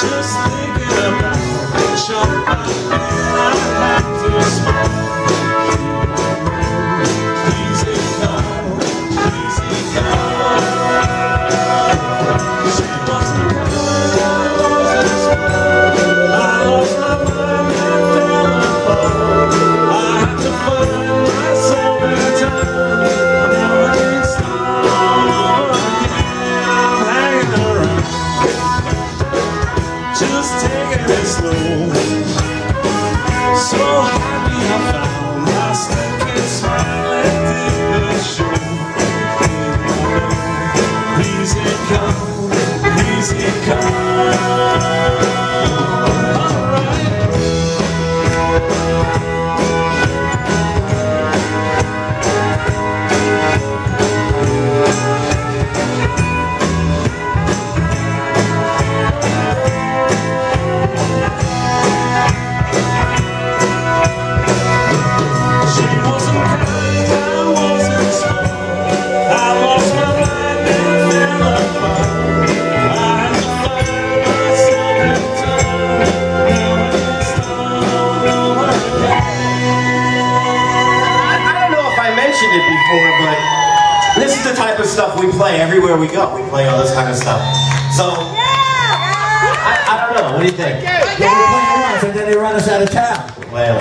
Just thinking about your body, I have to smile. know stuff we play everywhere we go. We play all this kind of stuff. So, I, I don't know. What do you think? Yeah, we play once and then they run us out of town. Well,